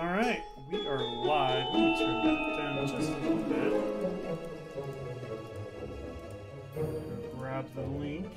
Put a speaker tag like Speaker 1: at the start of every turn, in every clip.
Speaker 1: Alright, we are live. Let me turn that down just a little bit. Grab the link.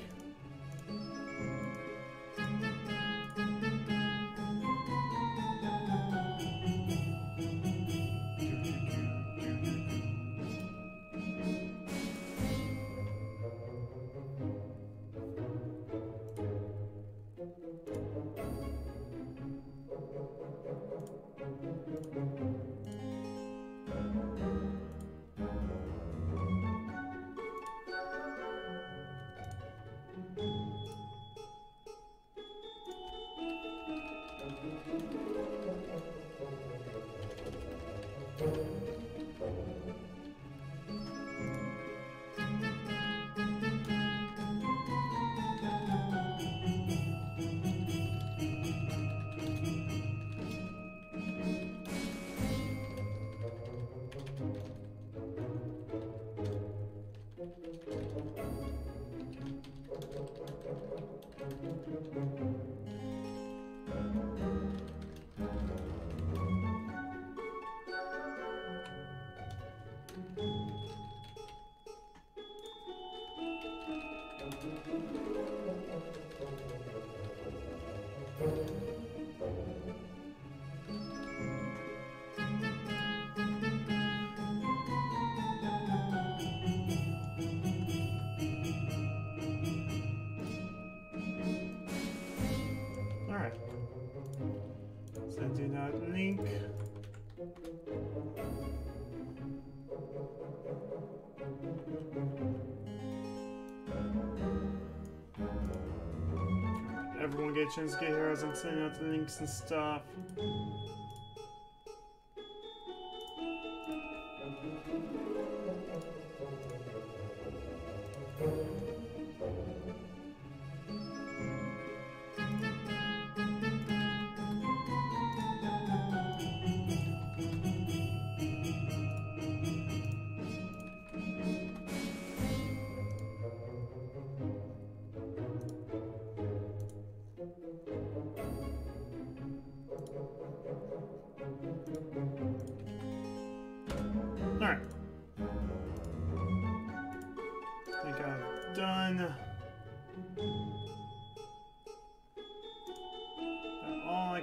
Speaker 1: That link. Everyone get a chance to get here as I'm sending out the links and stuff.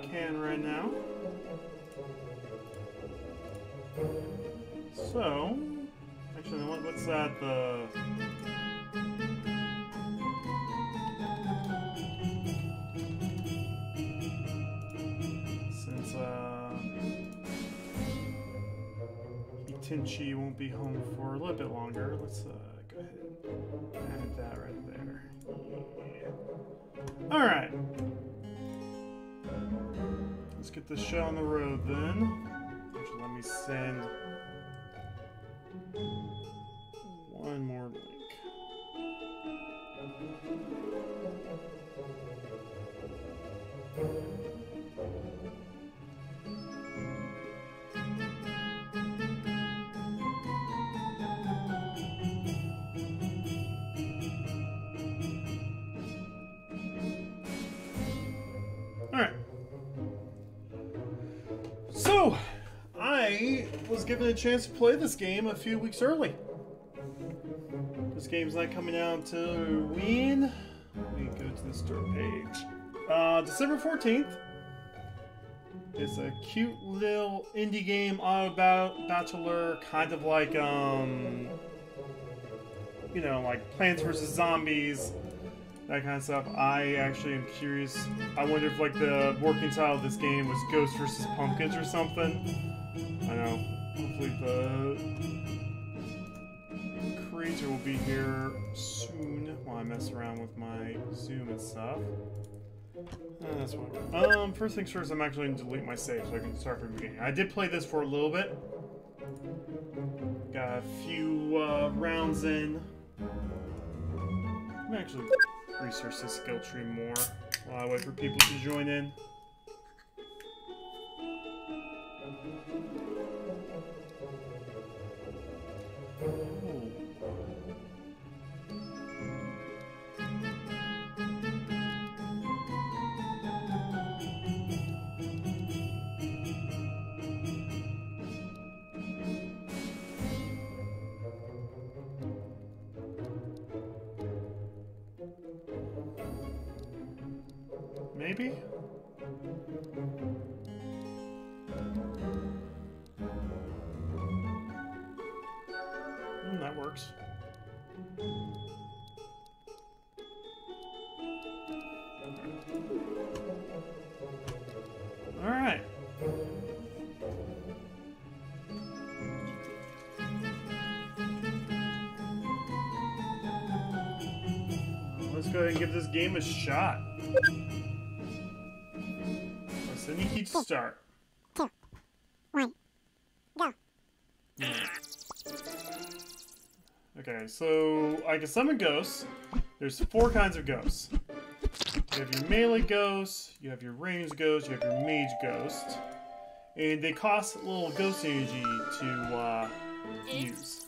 Speaker 1: Can right now. So, actually, what, what's that? The since uh, won't be home for a little bit longer. Let's uh, go ahead and add that right there. Yeah. All right. Let's get this show on the road then. Let me send given a chance to play this game a few weeks early. This game's not coming out until when? Let me go to the store page. Uh, December 14th. It's a cute little indie game bat- battler, kind of like, um, you know, like Plants vs. Zombies, that kind of stuff. I actually am curious. I wonder if like the working title of this game was Ghost versus Pumpkins or something. I know. Hopefully the creator will be here soon while I mess around with my Zoom and stuff. Uh, that's what. Um, first things first, I'm actually going to delete my save so I can start from the beginning. I did play this for a little bit. Got a few uh, rounds in. I'm actually research skill tree more while I wait for people to join in. Maybe? Mm, that works. Alright. Let's go ahead and give this game a shot. Listen, you keep start.
Speaker 2: two, one, go.
Speaker 1: Okay, so I can summon ghosts. There's four kinds of ghosts. You have your melee ghost, you have your ranged ghost, you have your mage ghost. And they cost a little ghost energy to uh, use.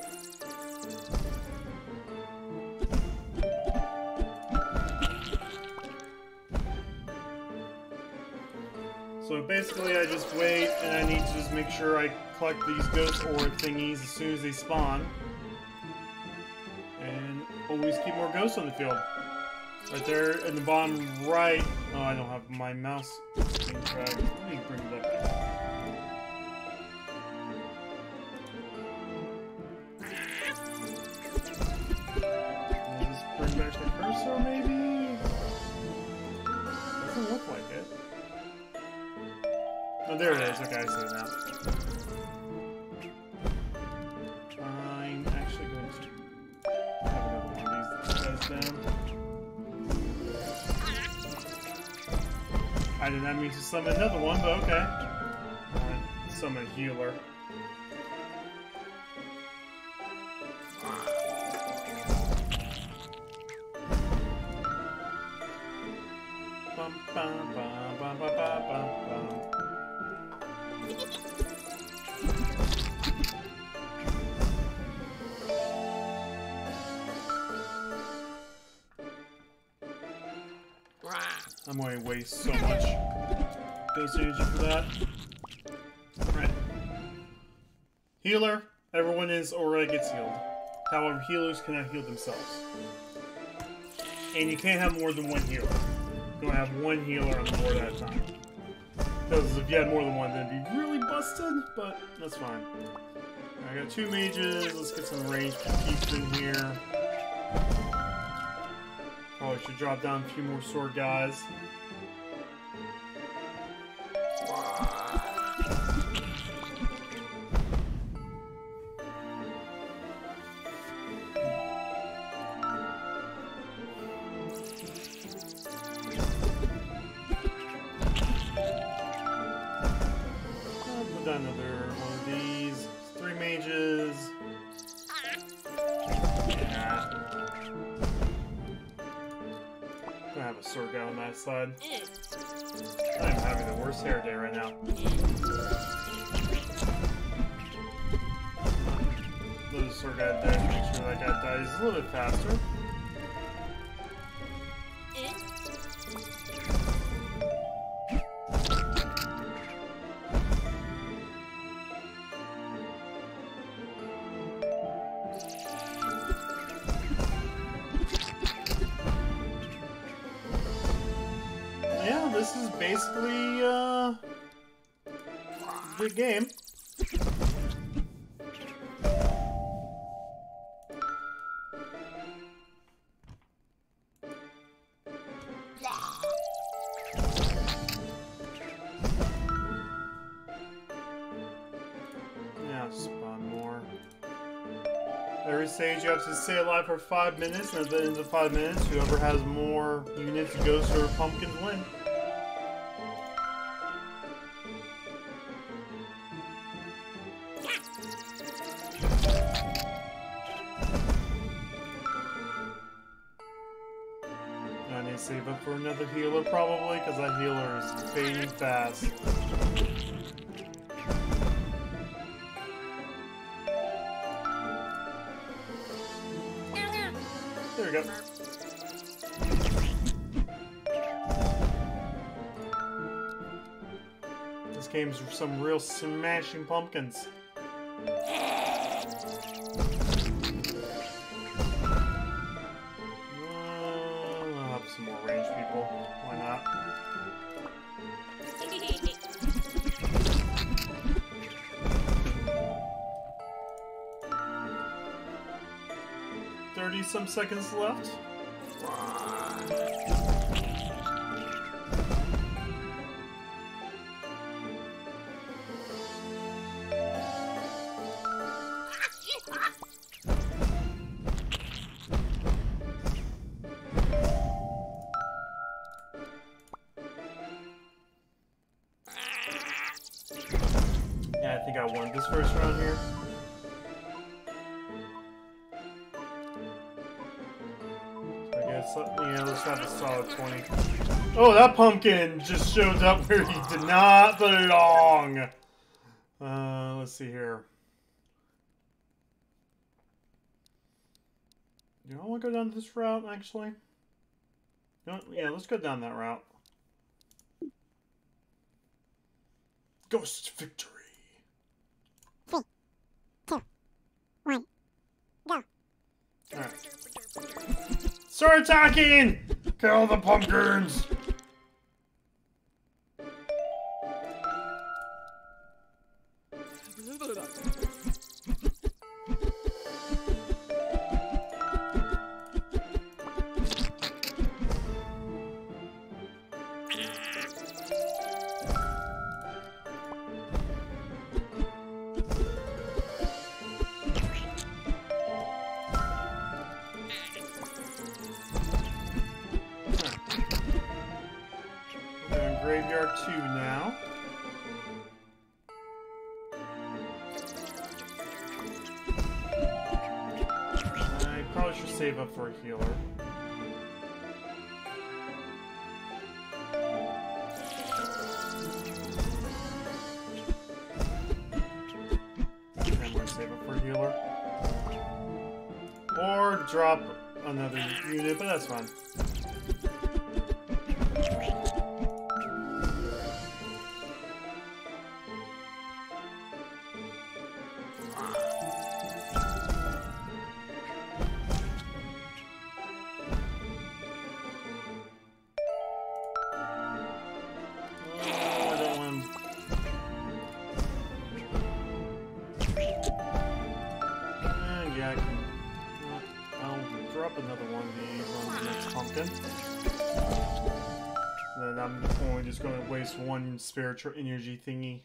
Speaker 1: Basically I just wait and I need to just make sure I collect these ghost aura thingies as soon as they spawn. And always keep more ghosts on the field. Right there in the bottom right. Oh, I don't have my mouse. Let me bring it up. There it is. Okay, I see now. I'm actually going to have another one of these guys down. I did not mean to summon another one, but okay. Alright, summon a healer. Bum, bum, I'm going to waste so much ghost energy for that. Healer. Everyone is already gets healed. However, healers cannot heal themselves. And you can't have more than one healer. You can have one healer on the board at a time. Because if you had more than one, then it'd be really busted, but that's fine. I got two mages. Let's get some ranged peeps in here. Probably should drop down a few more sword guys. Side. I'm having the worst hair day right now. The sword guy die. Make sure that guy dies a little bit faster. Stay alive for five minutes, and at the end of five minutes, whoever has more units, ghosts, or pumpkins win. some real smashing pumpkins. some more range people. Why not? Thirty some seconds left. Yeah, I think I won this first round here. I guess, yeah, let's have a solid 20. Oh, that pumpkin just shows up where he did not belong. Uh, let's see here. Do I want to go down this route, actually? What? Yeah, let's go down that route. Ghost victory.
Speaker 2: Go.
Speaker 1: Alright. Start attacking! Kill the pumpkins! Save up for a healer. Gonna save up for a healer. Or drop another unit, but that's fine. Spiritual energy thingy.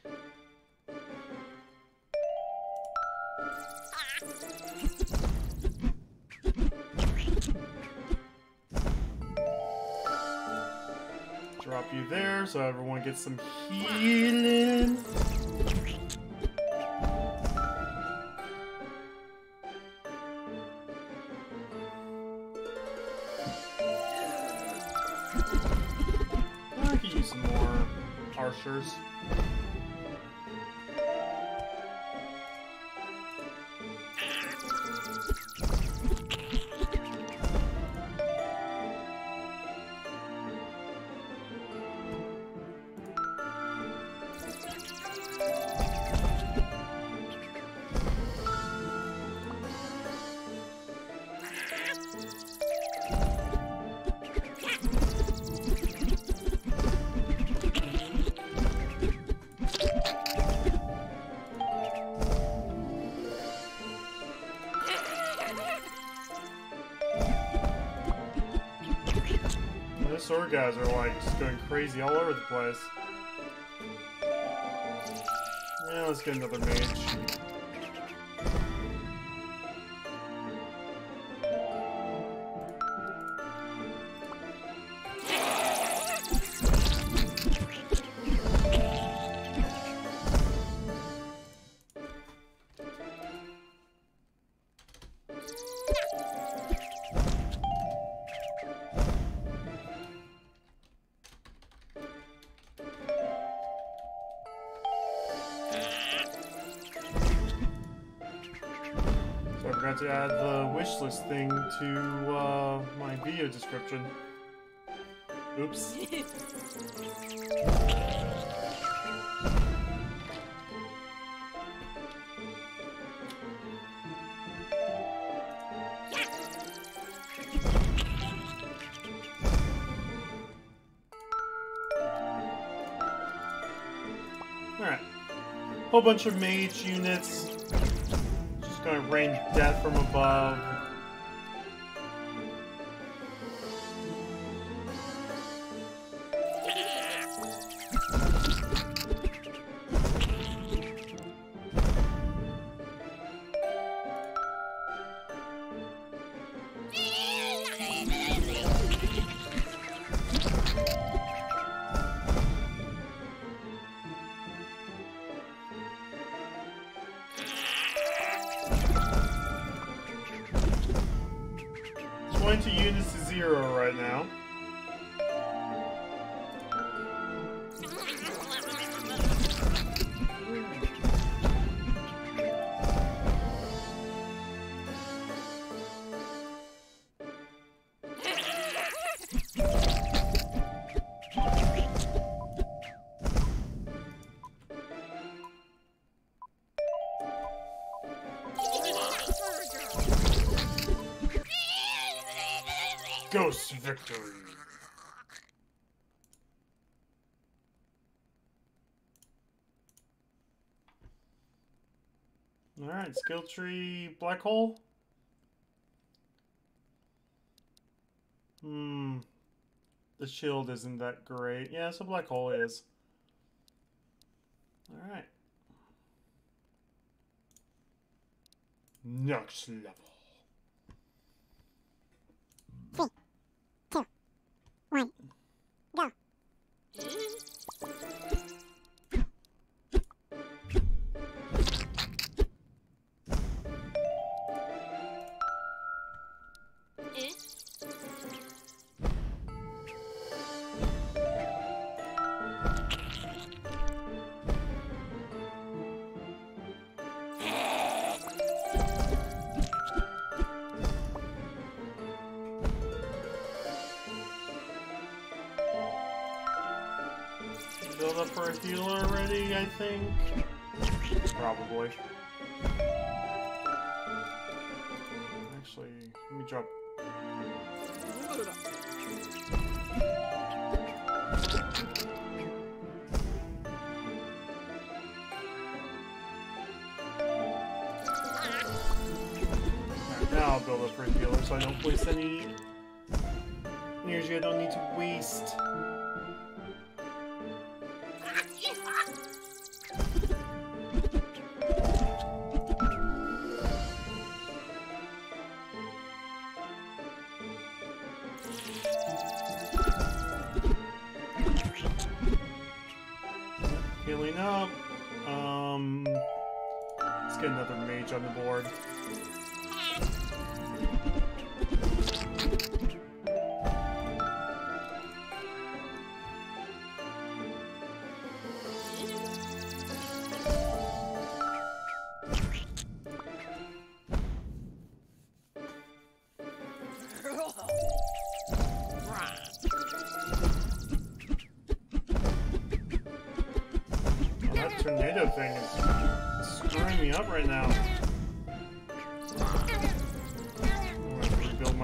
Speaker 1: Drop you there so everyone gets some healing. Archers. Guys are like just going crazy all over the place. Yeah, let's get another mage. Description. Oops. Alright. Whole bunch of mage units. Just gonna rain death from above. Victory. Alright, skill tree, black hole. Hmm. The shield isn't that great. Yeah, so black hole is. Alright. Next level.
Speaker 2: One. Go.
Speaker 1: Already, I think. Probably. Actually, let me drop. Now I'll build a healer so I don't waste any energy I don't need to waste.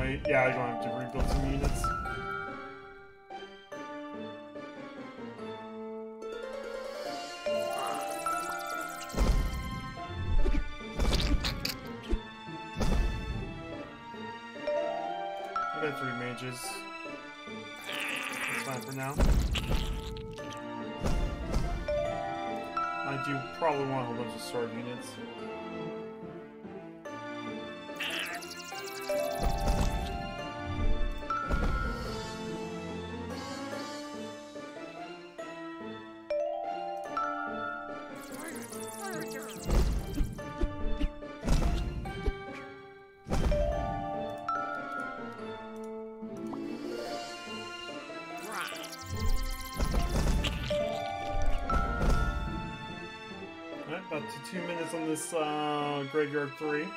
Speaker 1: To my. Yeah, I'm gonna have to rebuild some units. Three mages. That's fine for now. I do probably want a whole bunch of sword units. This uh, Graveyard 3.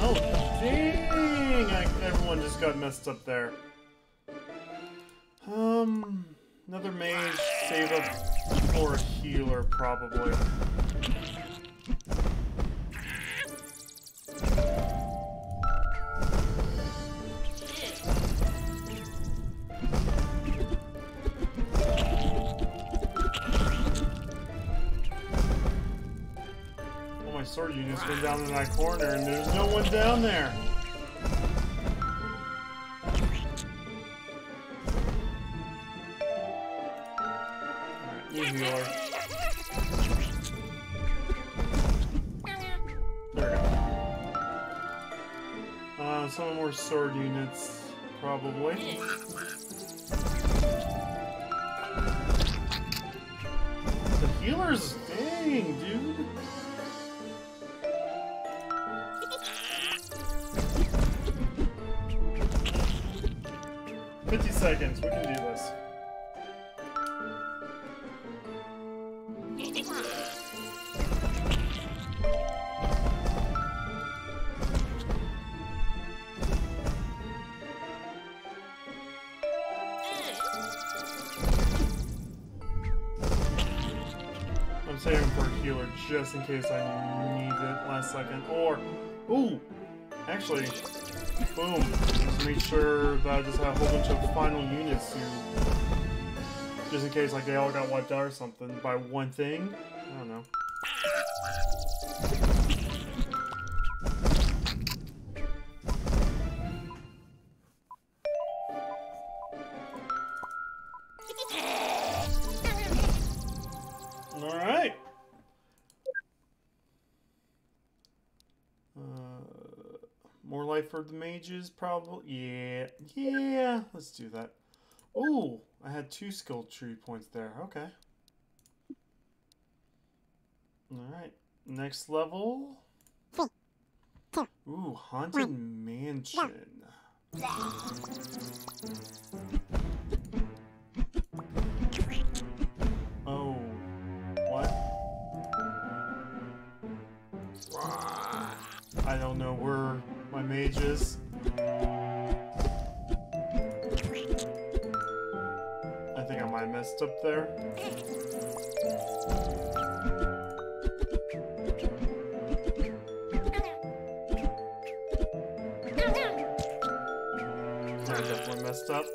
Speaker 1: Oh, dang! Everyone just got messed up there. Um, another mage, save up for a healer, probably. Units down in that corner, and there's no one down there. Just in case I need it last second. Or, ooh, actually, boom. Just make sure that I just have a whole bunch of final units to, just in case like they all got wiped out or something by one thing. I don't know. The mages, probably. Yeah, yeah. Let's do that. Ooh, I had two skill tree points there. Okay. All right. Next level. Ooh, haunted mansion. Oh, what? I don't know where my mage is. I think I might have messed up there. I definitely messed up.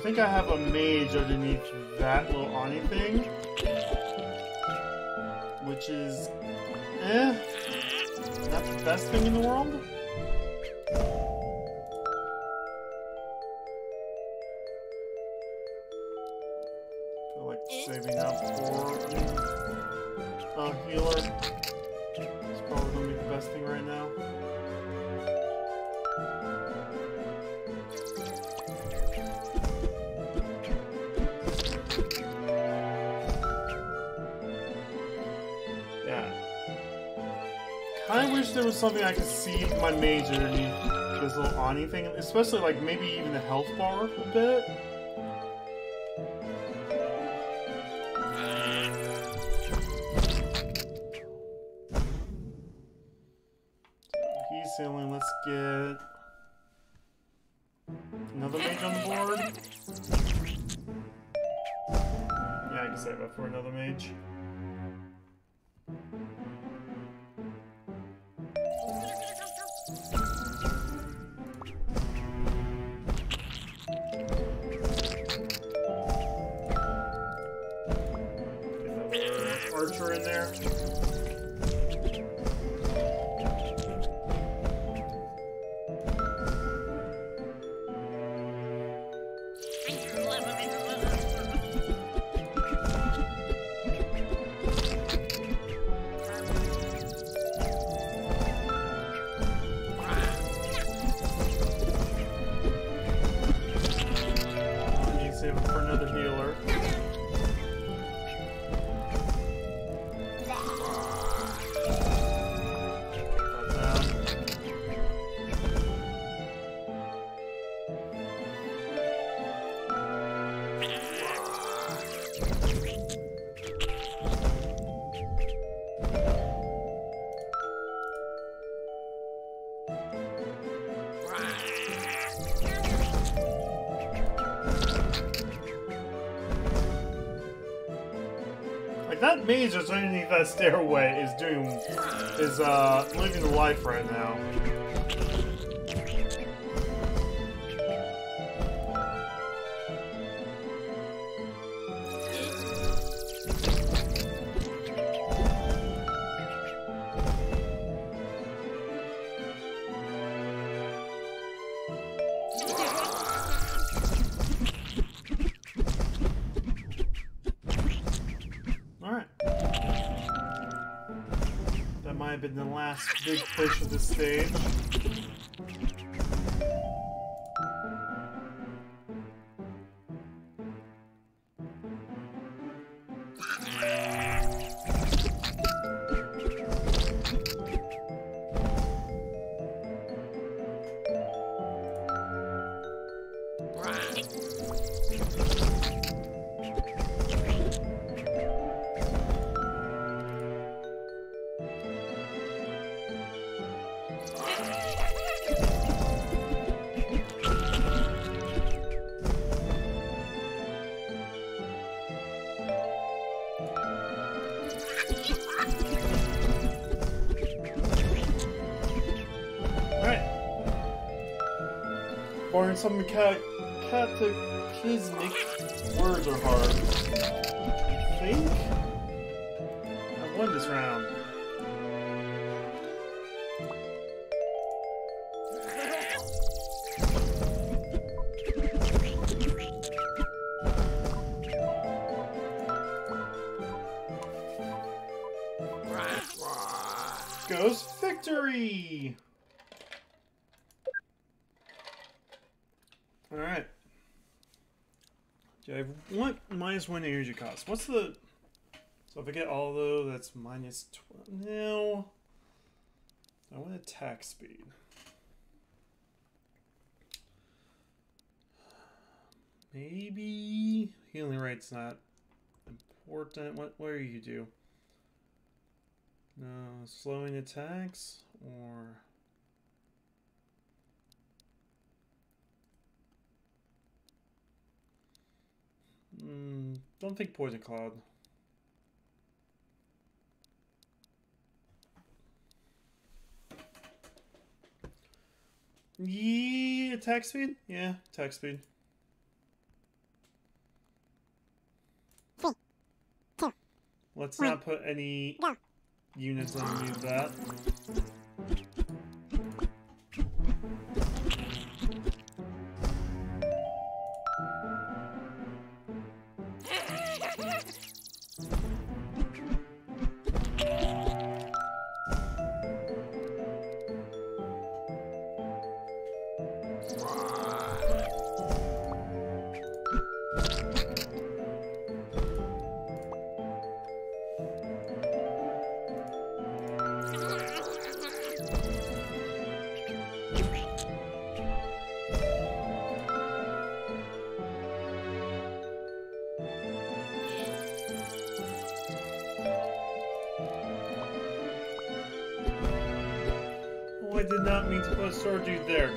Speaker 1: Think I have a mage underneath that little Ani thing. Which is, eh, not the best thing in the world. I could see my mage underneath this little Ani thing, especially like maybe even the health bar a bit. He's healing. Let's get another mage on board. Yeah, I can save up for another mage. Mage that's underneath that stairway is doing is uh living the life right now. Push Barring some cat cataclysmic words are hard. I think I won this round. One minus one energy cost? What's the. So if I get all though, that's minus 12. No. I want attack speed. Maybe. Healing rate's not important. What, what do you do? No, slowing attacks or. Mm, don't think Poison Cloud. Yeah, attack speed? Yeah, attack speed.
Speaker 2: Three, two,
Speaker 1: Let's not put any units underneath that.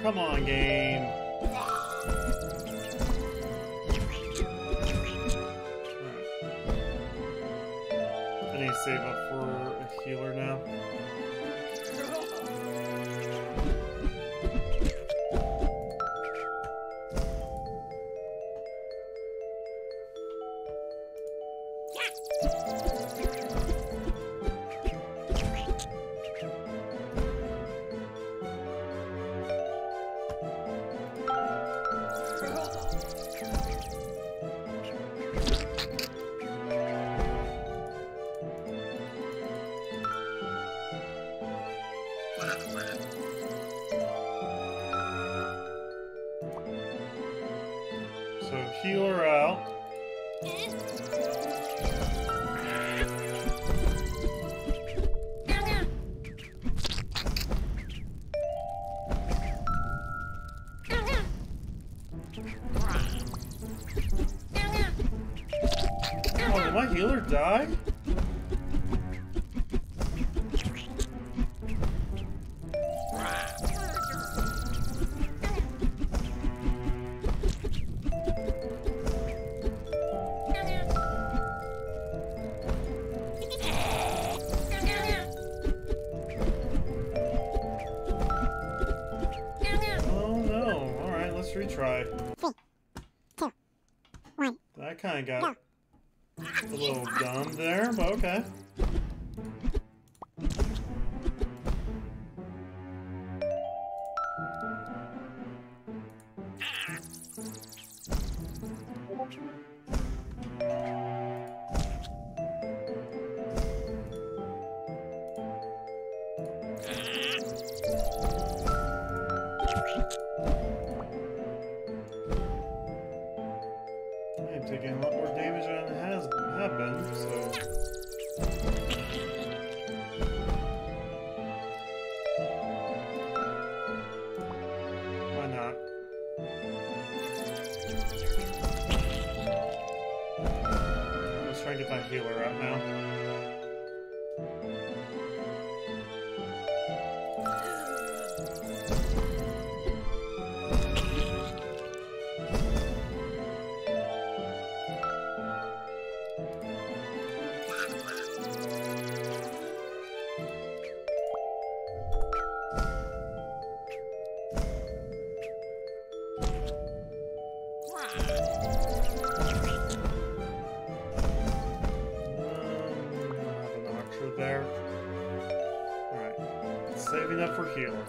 Speaker 1: Come on, game. That For.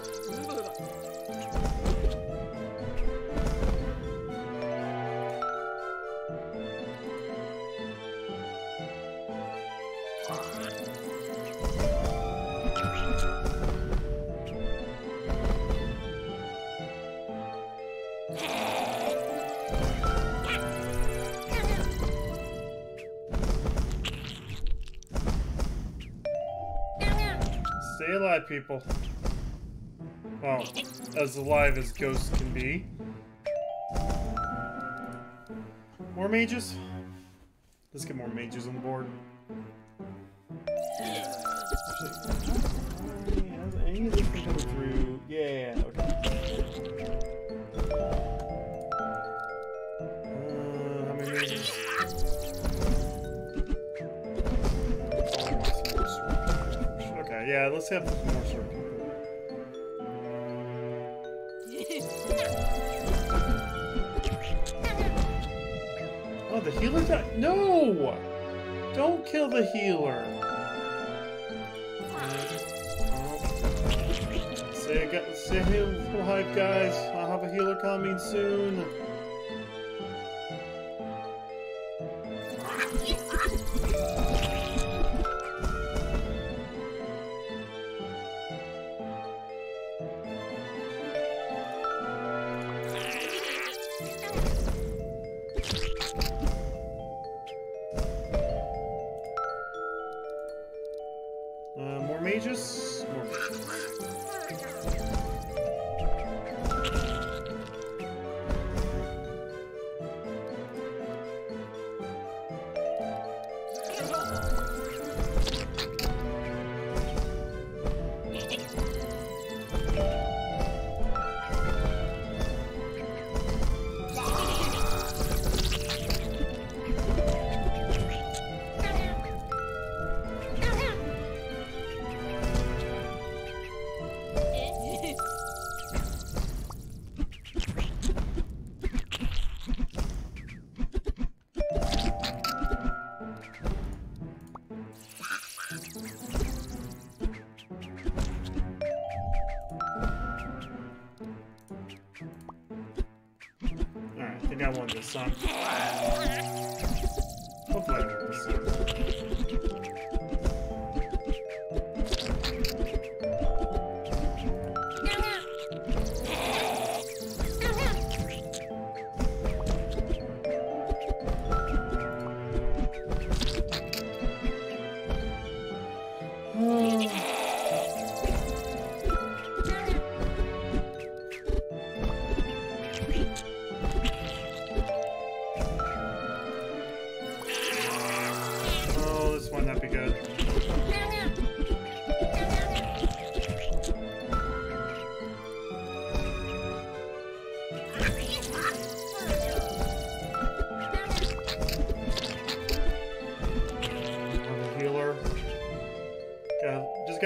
Speaker 1: Stay alive, people. Well, as alive as ghosts can be. More mages? Let's get more mages on the board. Any of coming through? Yeah, okay. Okay, yeah, let's have healer. Say hey, hype, guys. I'll have a healer coming soon. I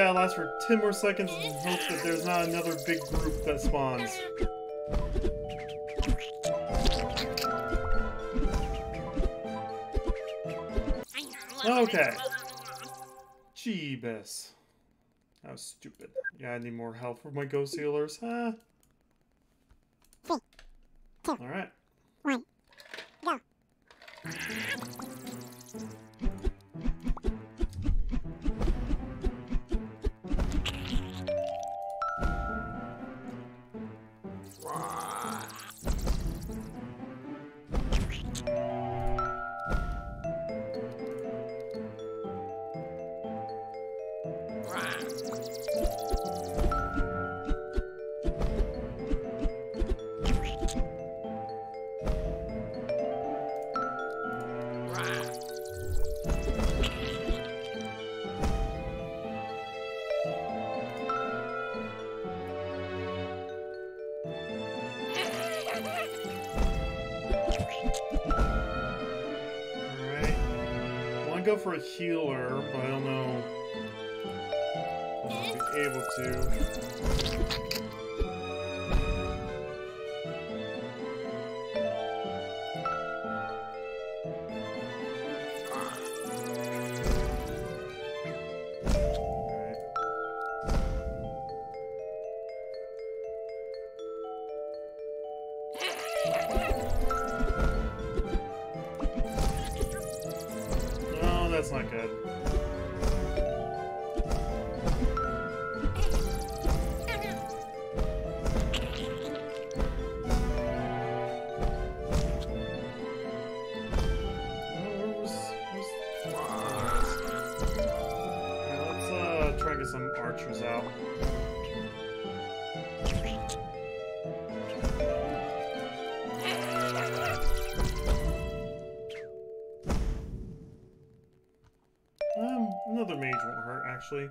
Speaker 1: Gotta, last for 10 more seconds and hope that there's not another big group that spawns. Okay. Jeebus. That was stupid. Yeah, I need more help for my ghost healers, huh? Actually.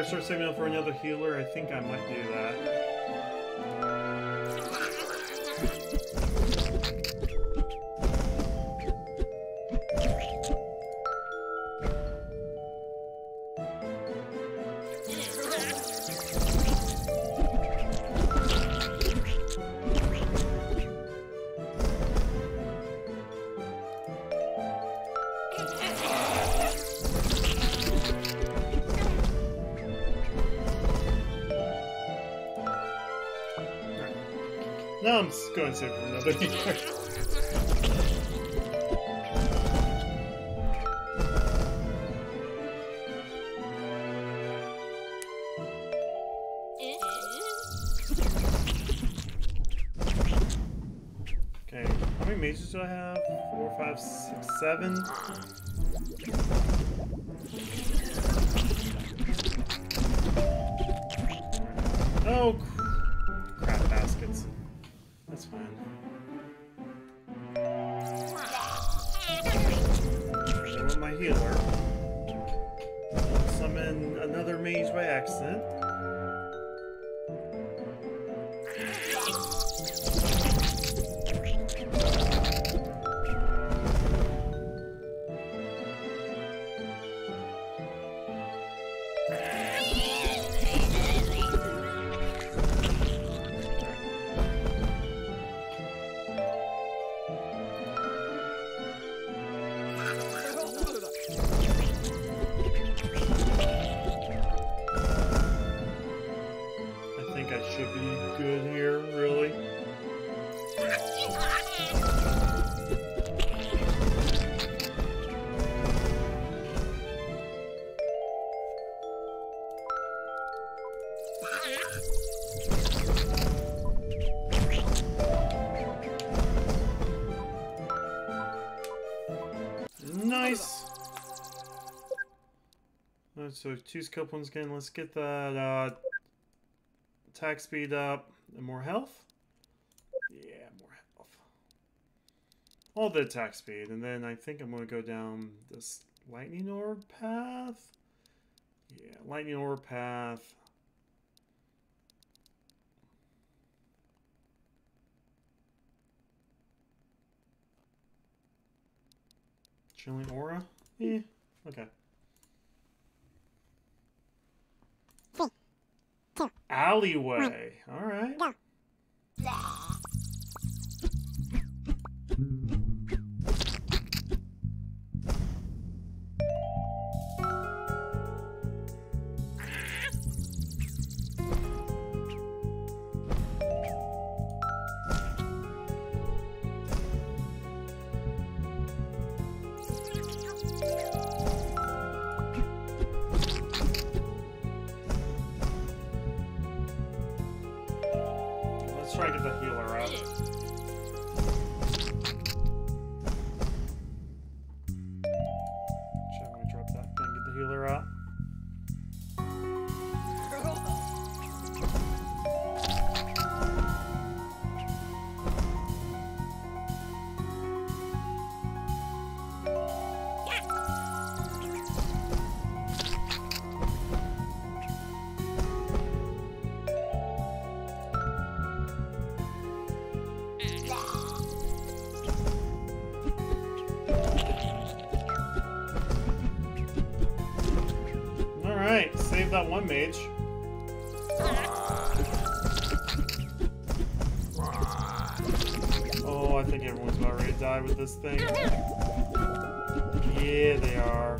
Speaker 1: I start saving up for another healer? I think I might do Just going save for another healer. Okay, how many mages do I have? Four, five, six, seven. So two skill points again. Let's get that uh, attack speed up and more health. Yeah, more health. All the attack speed, and then I think I'm going to go down this lightning orb path. Yeah, lightning orb path. Chilling aura? Yeah, okay.
Speaker 2: Three, two,
Speaker 1: Alleyway. All right. Yeah, they are.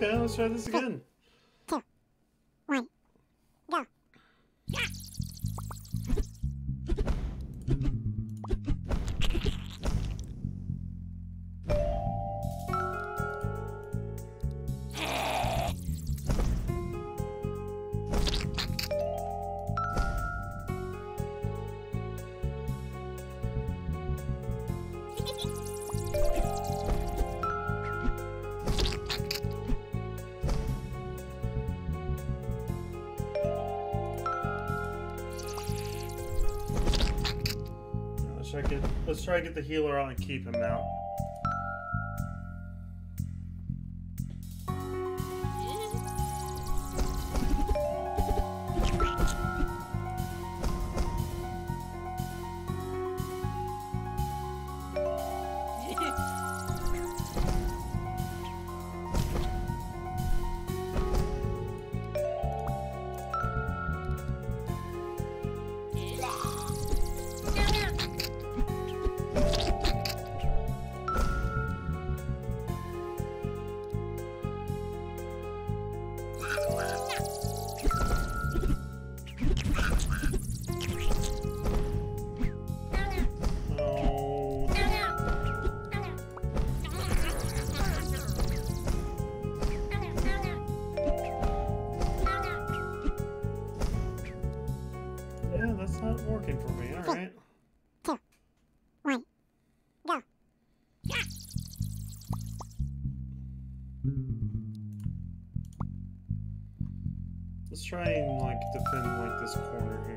Speaker 1: Carlos Schwarzenegger. try get the healer on and keep him out. try and like defend like this corner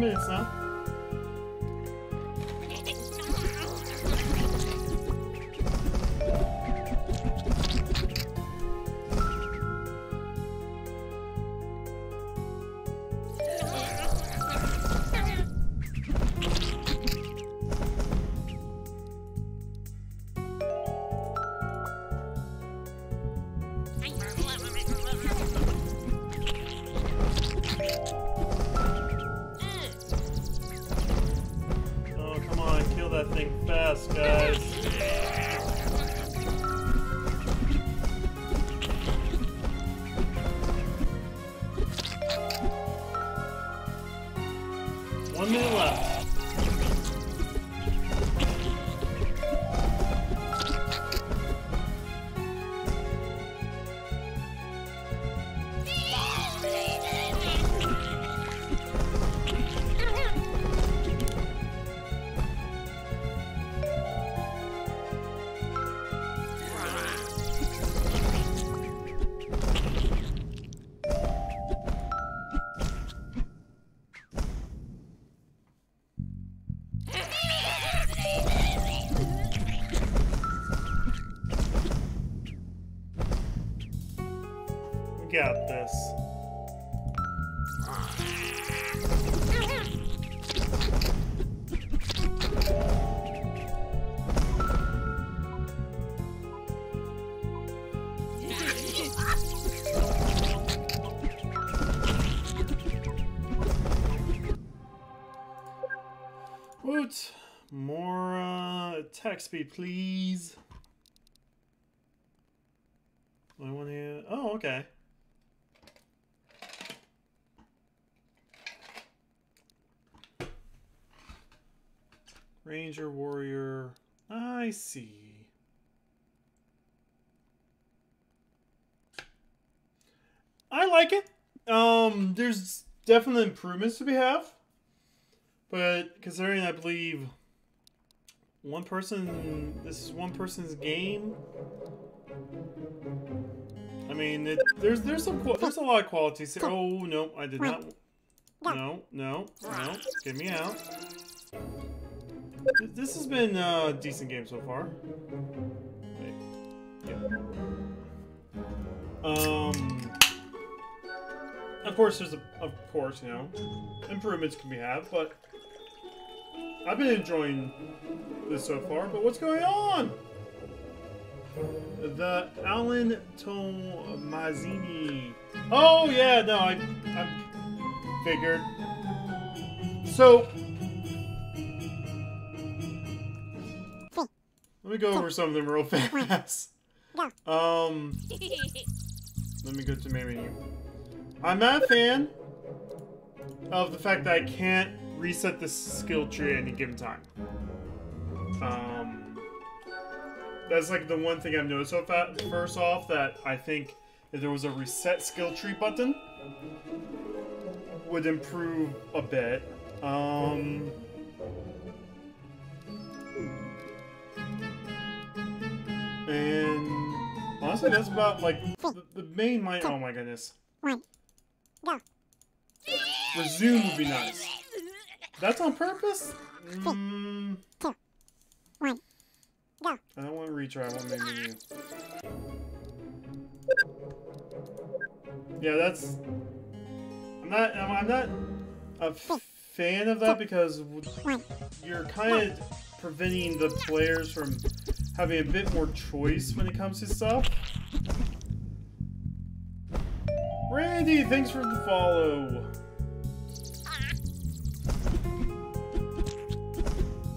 Speaker 1: go. More uh, attack speed, please. I want to. Oh, okay. Ranger, warrior. I see. I like it. Um, there's definitely improvements to be have, but considering I believe one person, this is one person's game. I mean, it, there's there's some there's a lot of qualities. here. Oh no, I did not. No, no, no. Get me out. This has been a decent game so far. Wait. Yeah. Um. Of course, there's a, of course, you know, improvements can be had, but I've been enjoying this so far. But what's going on? The Alan Tomazzini. Oh yeah, no, I I figured. So let me go over some of them real fast. Um, let me go to main menu. I'm not a fan of the fact that I can't reset the skill tree at any given time. Um, that's like the one thing I've noticed so far. First off, that I think if there was a reset skill tree button, would improve a bit. Um, and honestly, that's about like the, the main my oh my goodness.
Speaker 2: One. Go.
Speaker 1: Resume would be nice. That's on purpose. Mm,
Speaker 2: Two. One. Go.
Speaker 1: I don't want to retry. I want main menu. Yeah, that's. I'm not. I'm, I'm not a fan of that because you're kind of preventing the players from having a bit more choice when it comes to stuff. Randy, thanks for the follow.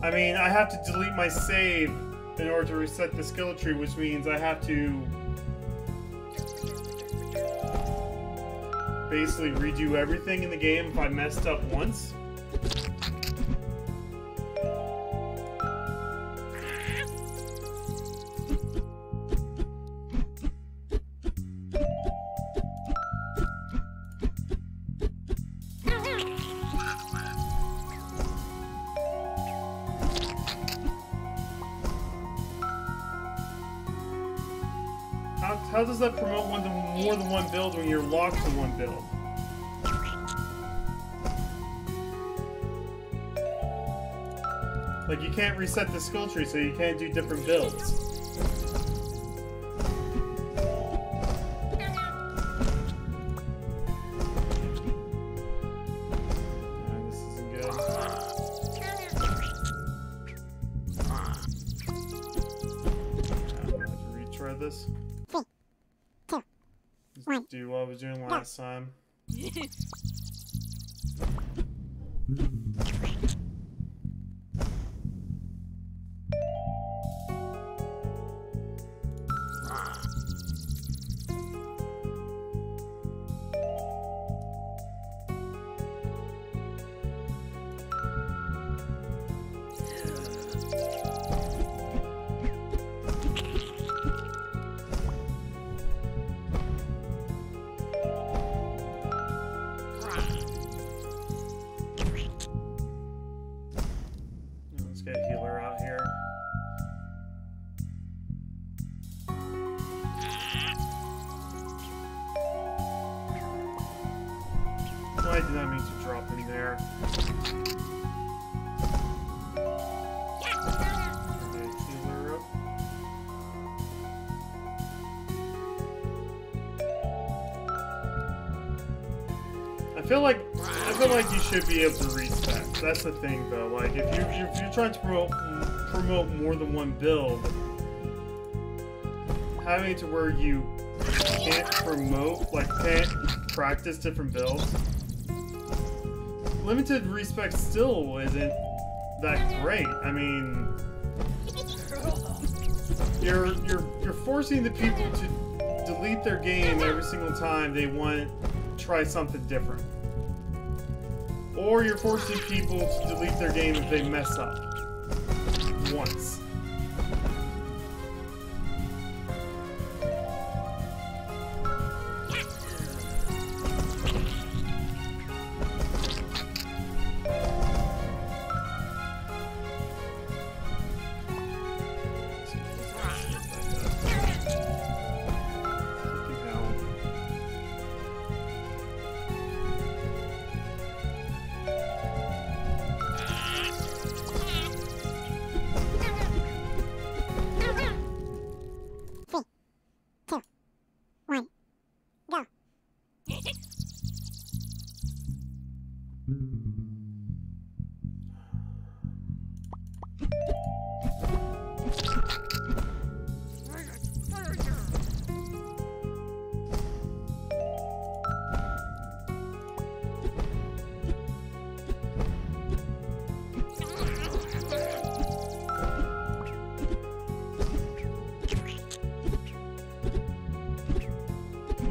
Speaker 1: I mean, I have to delete my save in order to reset the skill tree, which means I have to basically redo everything in the game if I messed up once. build. Like, you can't reset the skill tree, so you can't do different builds. Should be able to reach that. That's the thing, though. Like, if you if you're trying to promote promote more than one build, having it to where you can't promote, like, can't practice different builds. Limited respec still isn't that great. I mean, you're you're you're forcing the people to delete their game every single time they want to try something different. Or you're forcing people to delete their game if they mess up.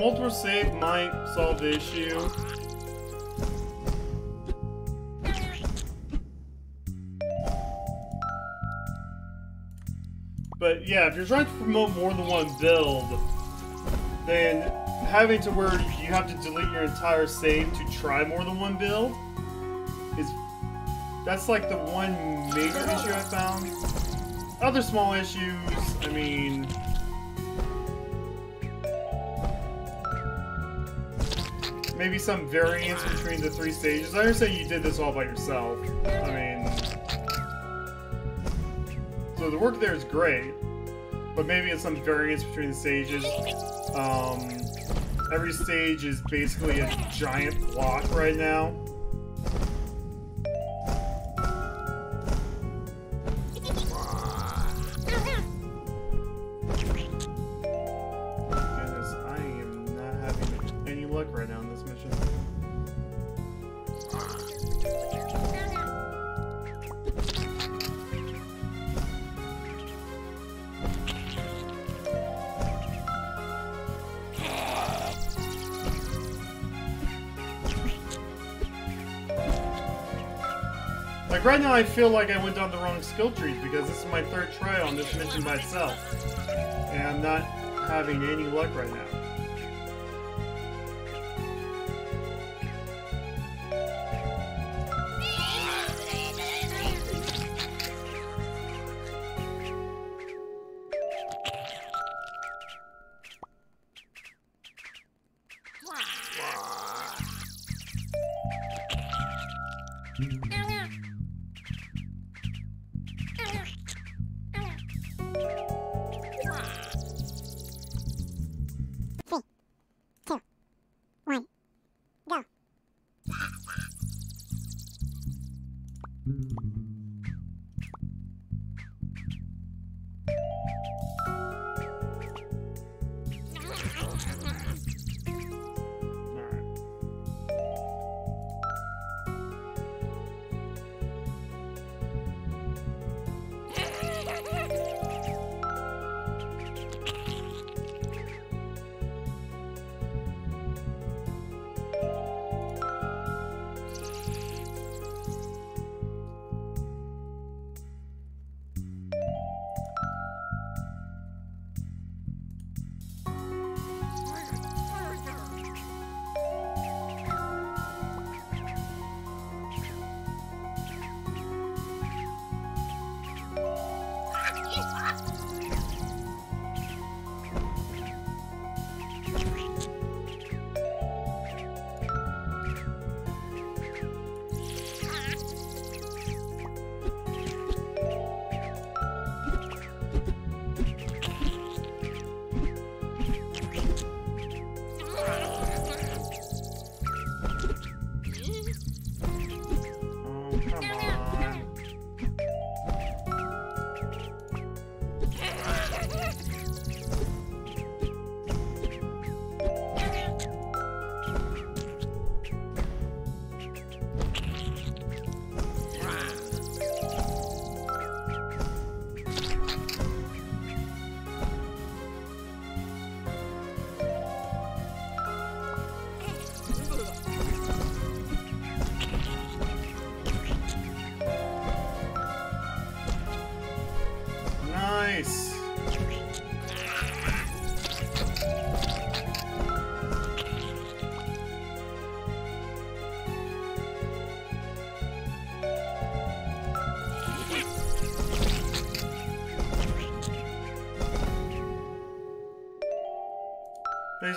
Speaker 1: Multiple save might solve the issue. But yeah, if you're trying to promote more than one build, then having to where you have to delete your entire save to try more than one build is that's like the one major issue I found. Other small issues, I mean, maybe some variance between the three stages. I understand you did this all by yourself. I mean, so the work there is great, but maybe it's some variance between the stages. Um, every stage is basically a giant block right now. I feel like I went down the wrong skill tree because this is my third try on this mission by itself. And I'm not having any luck right now. Now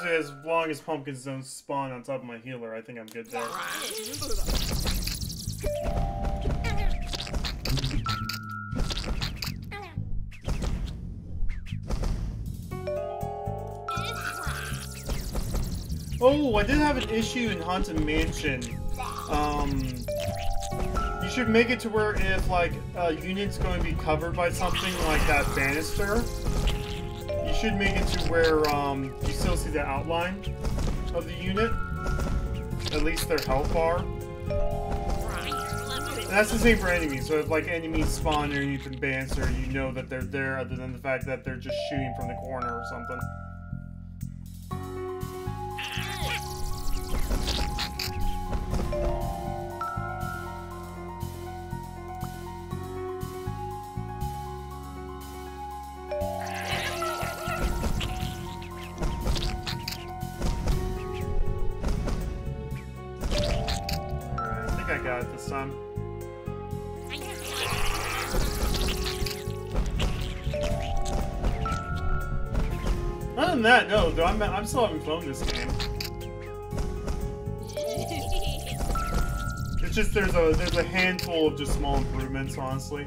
Speaker 1: Basically, as long as pumpkins don't spawn on top of my healer, I think I'm good there. Oh, I did have an issue in Haunted Mansion. Um, you should make it to where if like a unit's going to be covered by something like that banister, should make it to where um, you still see the outline of the unit, at least their health bar. And that's the same for enemies. So if like enemies spawn underneath the banister, you know that they're there, other than the fact that they're just shooting from the corner or something. I'm, I'm still having fun with this game. It's just there's a there's a handful of just small improvements, honestly.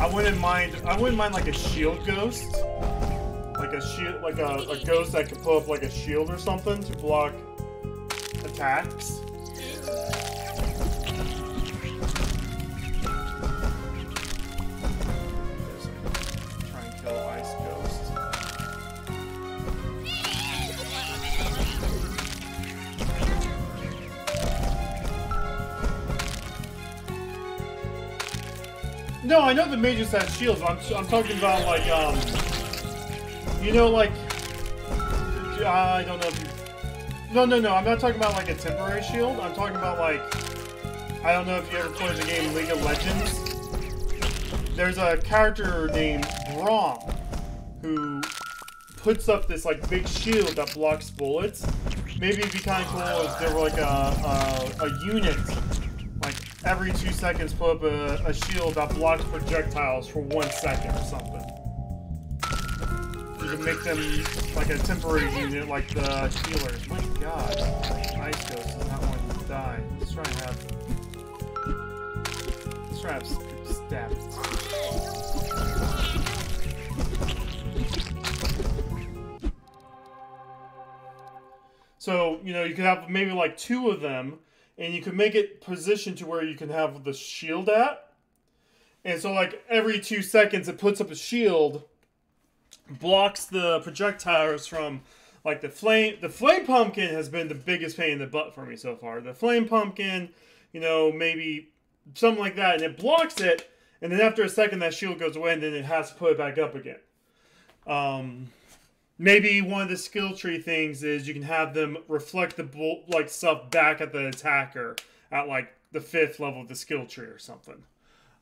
Speaker 1: I wouldn't mind. I wouldn't mind like a shield ghost, like a shield, like a, a ghost that could pull up like a shield or something to block attacks. Mages have shields. I'm, I'm talking about like um, you know, like I don't know if you. No, no, no. I'm not talking about like a temporary shield. I'm talking about like I don't know if you ever played the game League of Legends. There's a character named Braum who puts up this like big shield that blocks bullets. Maybe it'd be kind of cool if there were like a, a, a unit every two seconds put up a, a shield that blocks projectiles for one second or something. You can make them like a temporary unit like the healers. My god. Ice Ghost does not want to die. Let's try and have Let's try and have. So, you know, you could have maybe like two of them, and you can make it positioned to where you can have the shield at. And so, like, every two seconds, it puts up a shield, blocks the projectiles from, like, the flame. The flame pumpkin has been the biggest pain in the butt for me so far. The flame pumpkin, you know, maybe something like that, and it blocks it, and then after a second, that shield goes away, and then it has to put it back up again. Um, maybe one of the skill tree things is you can have them reflect the bolt like stuff back at the attacker at like the fifth level of the skill tree or something.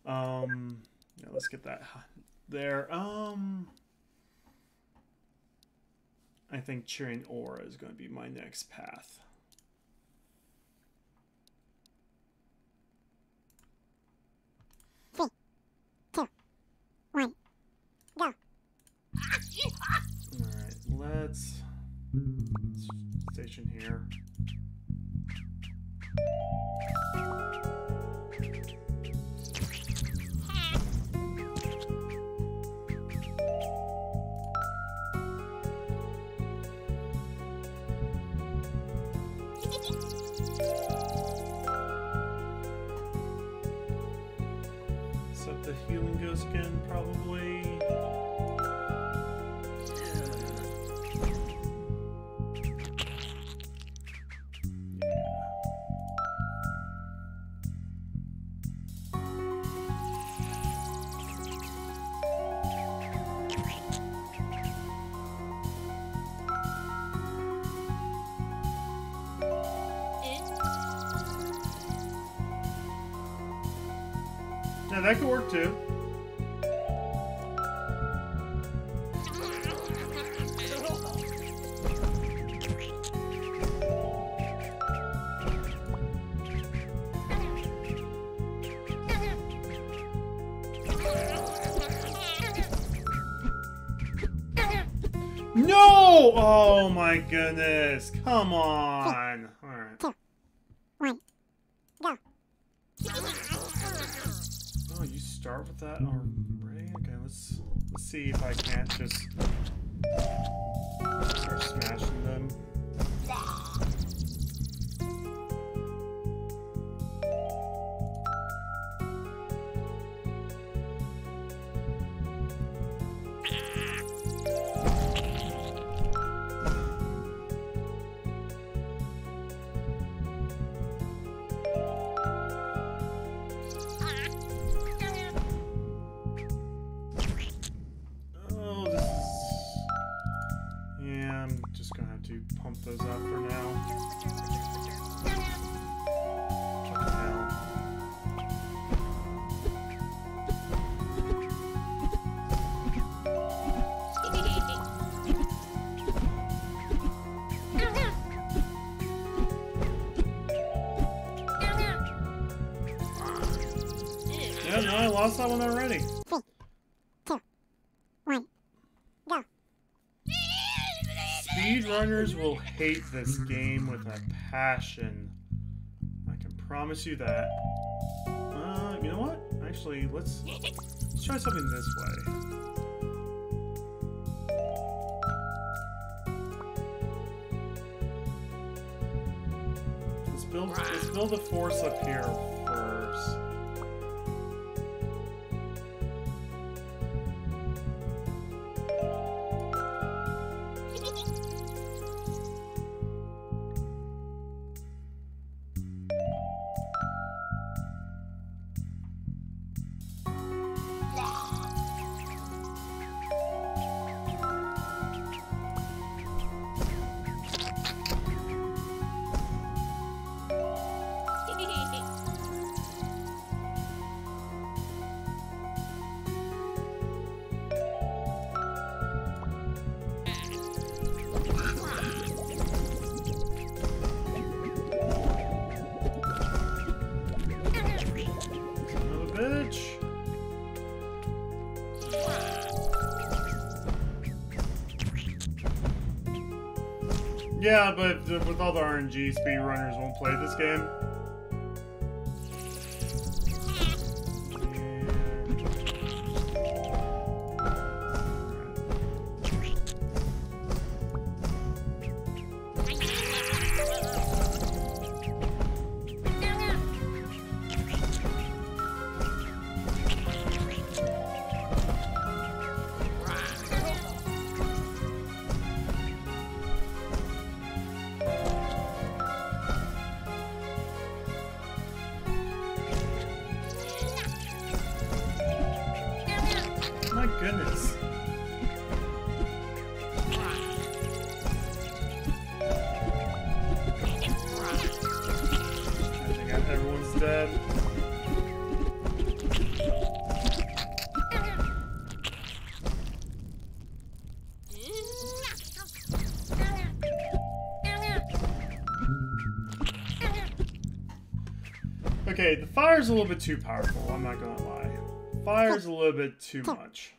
Speaker 1: Um, yeah, let's get that there. Um, I think cheering aura is going to be my next path.
Speaker 2: Three, two, one, go.
Speaker 1: Alright, let's station here. Set the healing goes again, probably. That could work too. No! Oh my goodness. Come on. No, that one already.
Speaker 2: Three, two, one, go.
Speaker 1: Speedrunners will hate this game with a passion. I can promise you that. Uh, you know what? Actually, let's let's try something this way. Let's build let's build a force up here all the RNG, speedrunners won't play this game. my goodness. Everyone's dead. Okay, the fire's a little bit too powerful, I'm not gonna lie. Fire's a little bit too much.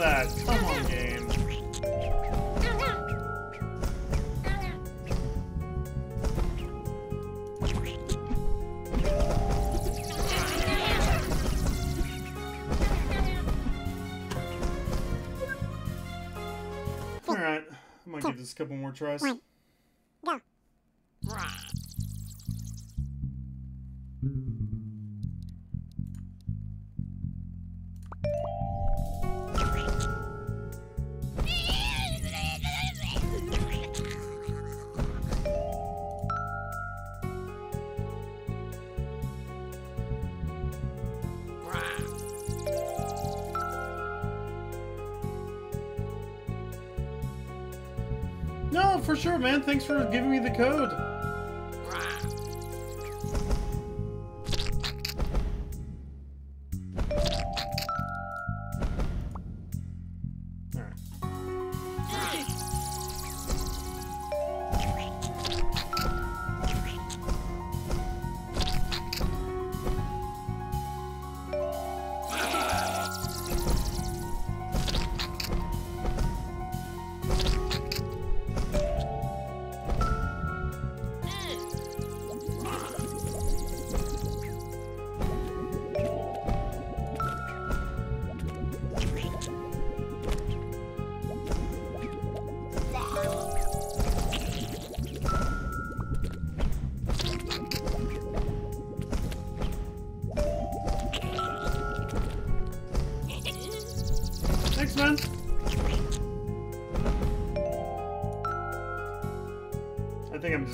Speaker 1: That. Come on, game. Alright, I might give this a couple more tries. Thanks for giving me the code.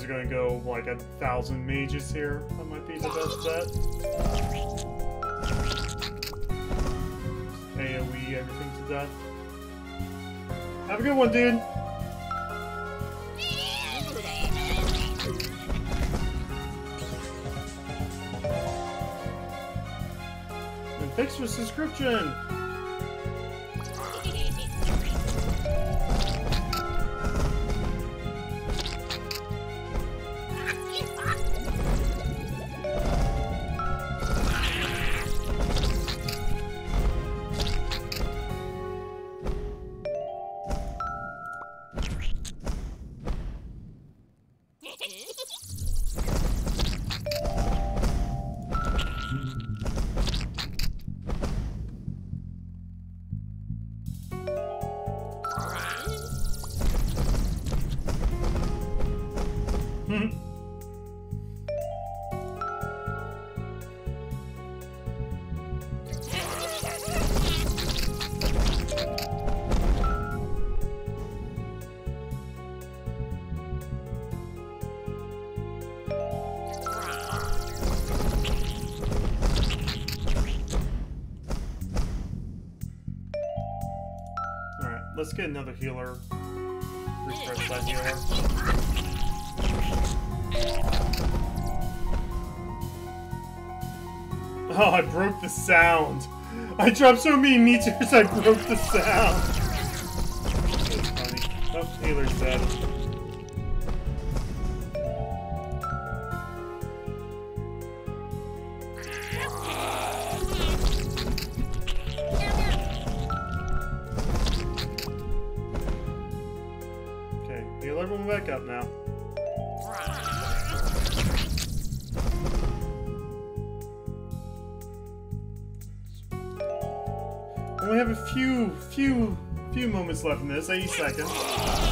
Speaker 1: I'm gonna go like a thousand mages here. That might be the best bet. AoE everything to death. Have a good one, dude. Get another healer. Refresh that healer. Oh, I broke the sound. I dropped so many meters, I broke the sound. That's funny. Oh, healer's dead. Heal everyone back up now. We have a few, few, few moments left in this. 80 seconds.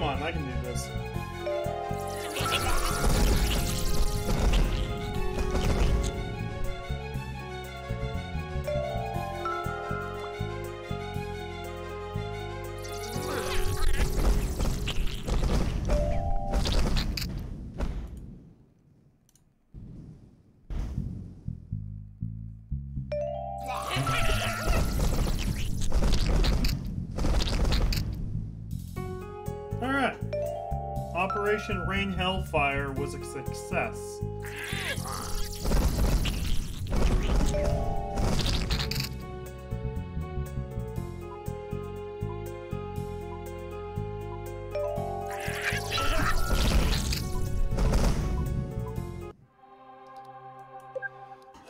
Speaker 1: Come on, I can do this. Hellfire was a success.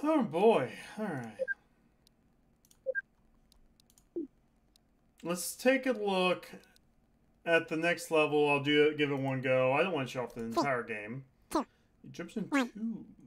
Speaker 1: Oh boy. Alright. Let's take a look at the next level. I'll do it, give it one go. I don't want to show off the entire game. Egyptian
Speaker 2: One.
Speaker 1: tomb.
Speaker 2: Go.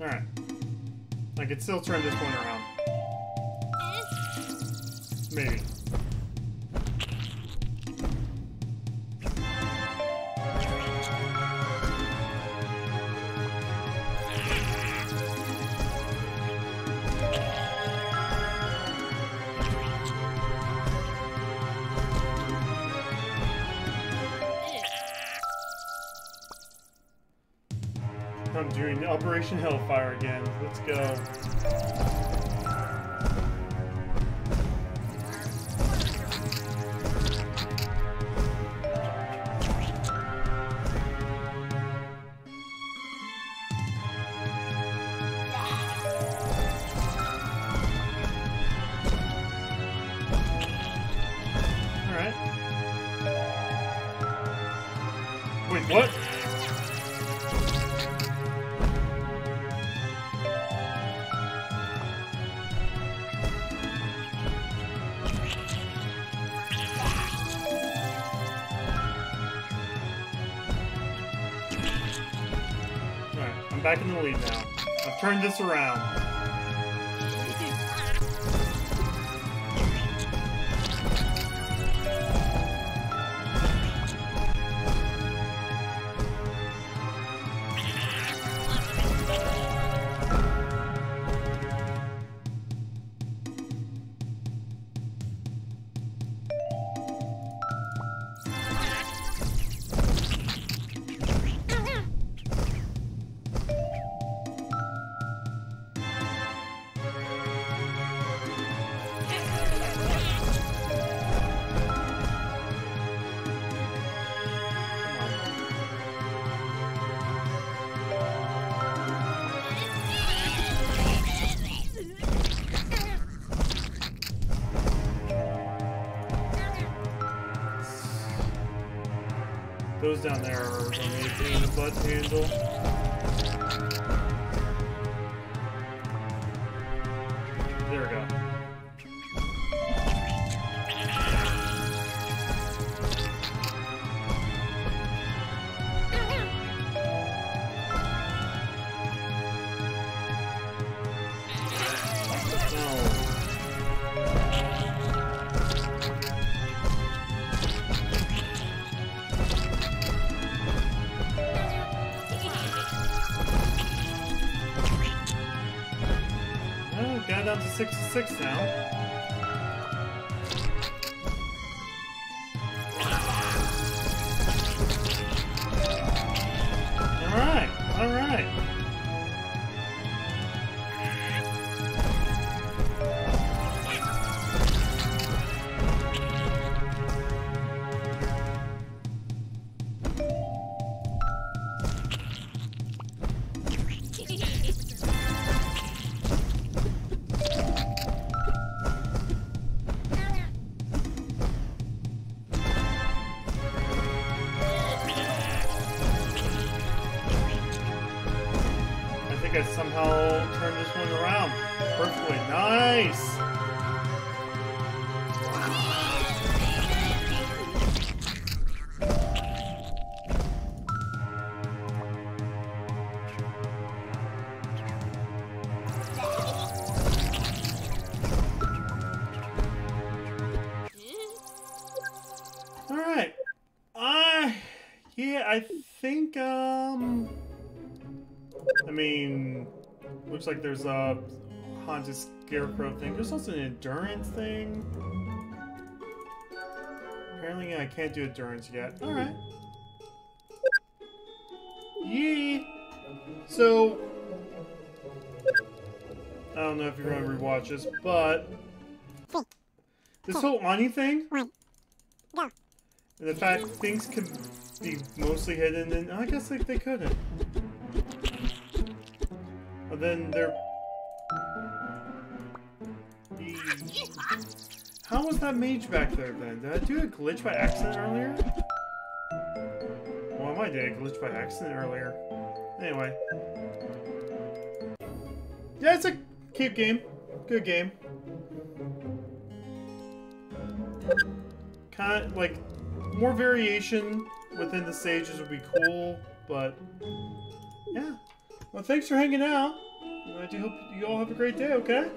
Speaker 1: Alright. I could still turn this one around. Maybe. Operation Hellfire again. Let's go. I've this around. 66 now. Looks like there's a haunted scarecrow thing. There's also an endurance thing. Apparently, I can't do endurance yet. All right. Yee. So, I don't know if you're gonna rewatch this, but this whole Ani thing, and the fact things could be mostly hidden, and I guess like they couldn't. But then they're. How was that mage back there then? Did I do a glitch by accident earlier? Well, I might did a glitch by accident earlier. Anyway. Yeah, it's a cute game. Good game. Kind of like more variation within the stages would be cool, but yeah. Well, thanks for hanging out. I do hope you all have a great day, okay?